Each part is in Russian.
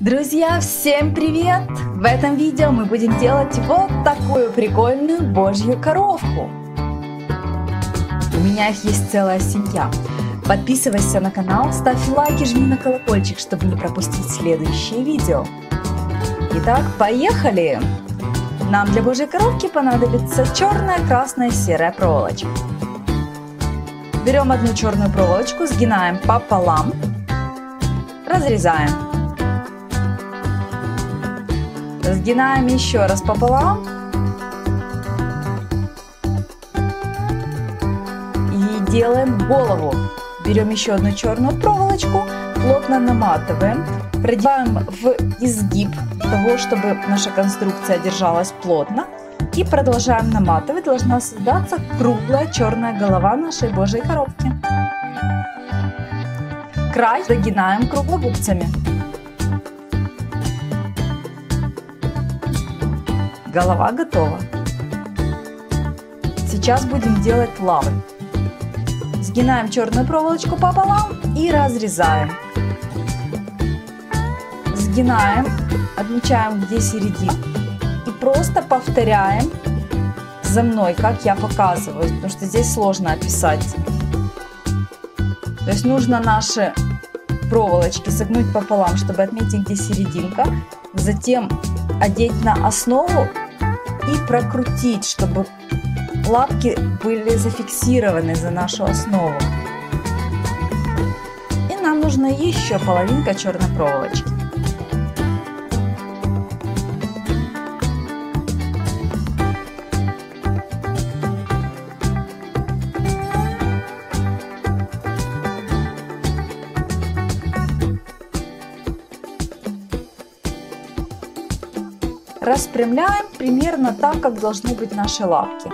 Друзья, всем привет! В этом видео мы будем делать вот такую прикольную божью коровку. У меня их есть целая семья. Подписывайся на канал, ставь лайк и жми на колокольчик, чтобы не пропустить следующие видео. Итак, поехали! Нам для божьей коровки понадобится черная, красная, серая проволочка. Берем одну черную проволочку, сгинаем пополам, разрезаем. Сгинаем еще раз пополам. И делаем голову. Берем еще одну черную проволочку, плотно наматываем, продеваем в изгиб того, чтобы наша конструкция держалась плотно. И продолжаем наматывать. Должна создаться круглая черная голова нашей божьей коробки. Край загинаем круглогубцами. Голова готова. Сейчас будем делать лавы. Сгинаем черную проволочку пополам и разрезаем. Сгинаем, отмечаем где середина. И просто повторяем за мной, как я показываю, потому что здесь сложно описать. То есть нужно наши проволочки согнуть пополам, чтобы отметить, где серединка. Затем одеть на основу и прокрутить, чтобы лапки были зафиксированы за нашу основу. И нам нужна еще половинка черной проволочки. Распрямляем примерно так, как должны быть наши лапки.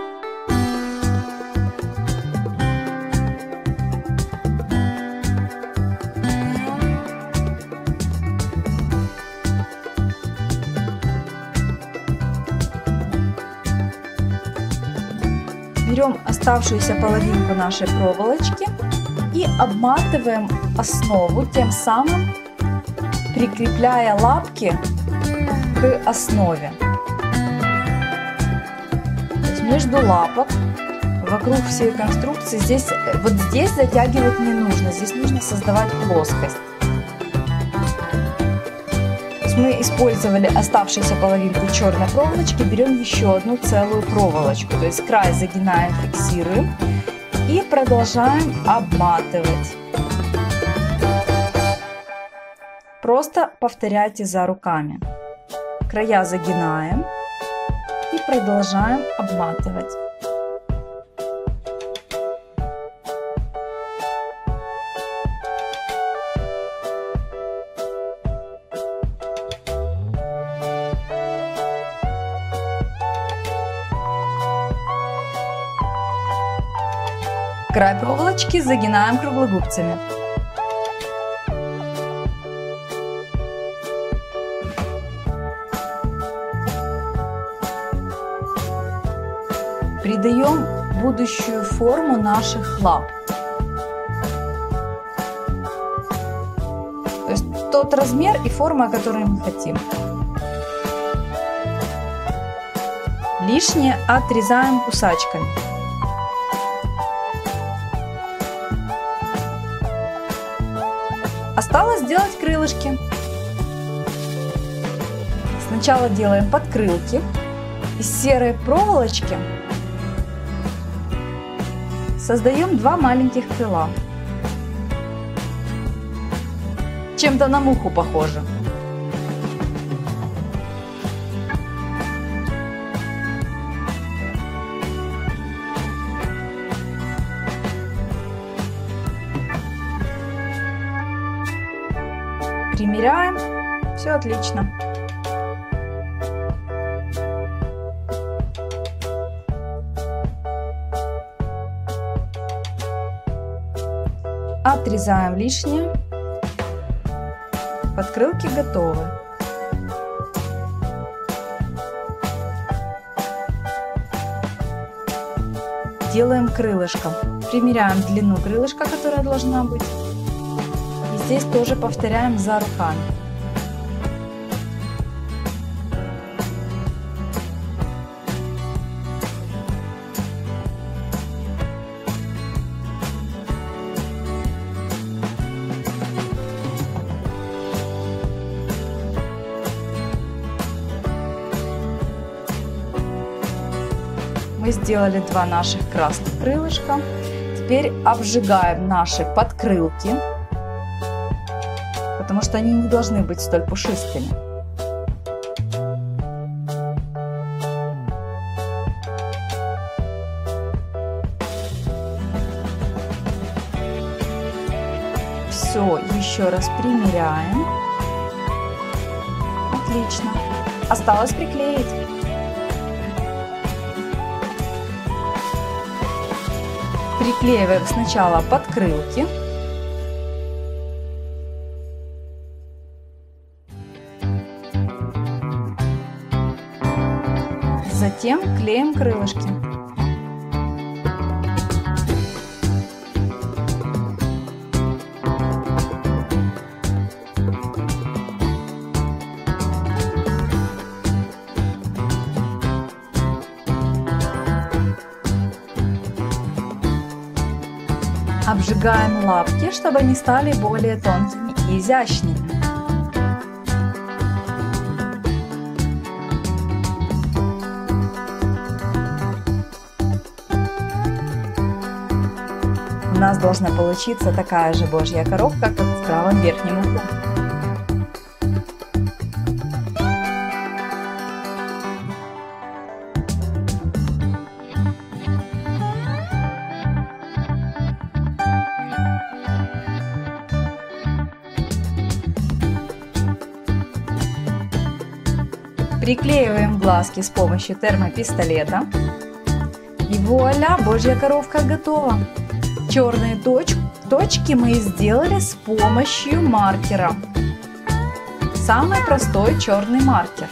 Берем оставшуюся половинку нашей проволочки и обматываем основу, тем самым прикрепляя лапки основе. Между лапок, вокруг всей конструкции, здесь, вот здесь затягивать не нужно, здесь нужно создавать плоскость. мы использовали оставшуюся половинку черной проволочки, берем еще одну целую проволочку, то есть край загинаем, фиксируем и продолжаем обматывать. Просто повторяйте за руками края загинаем и продолжаем обматывать. Край проволочки загинаем круглогубцами. Придаем будущую форму наших лап. То есть тот размер и форма, который мы хотим. Лишнее отрезаем кусачками. Осталось сделать крылышки. Сначала делаем подкрылки из серой проволочки Создаем два маленьких крыла. Чем-то на муху похоже. Примеряем. Все отлично. Отрезаем лишнее. Подкрылки готовы. Делаем крылышко. Примеряем длину крылышка, которая должна быть. И здесь тоже повторяем за руками. Мы сделали два наших красных крылышка. Теперь обжигаем наши подкрылки, потому что они не должны быть столь пушистыми. Все еще раз примеряем. Отлично. Осталось приклеить. Приклеиваем сначала подкрылки. Затем клеим крылышки. Обжигаем лапки, чтобы они стали более тонкими и изящными. У нас должна получиться такая же божья коровка, как в правом верхнем углу. Приклеиваем глазки с помощью термопистолета. И вуаля, божья коровка готова. Черные точ точки мы сделали с помощью маркера. Самый простой черный маркер.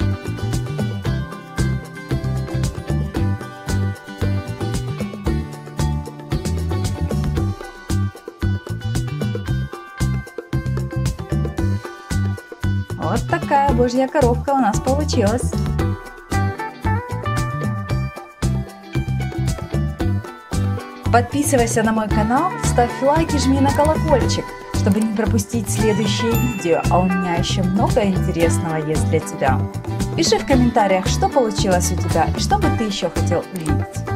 Вот такая божья коровка у нас получилась. Подписывайся на мой канал, ставь лайк и жми на колокольчик, чтобы не пропустить следующее видео, а у меня еще много интересного есть для тебя. Пиши в комментариях, что получилось у тебя и что бы ты еще хотел увидеть.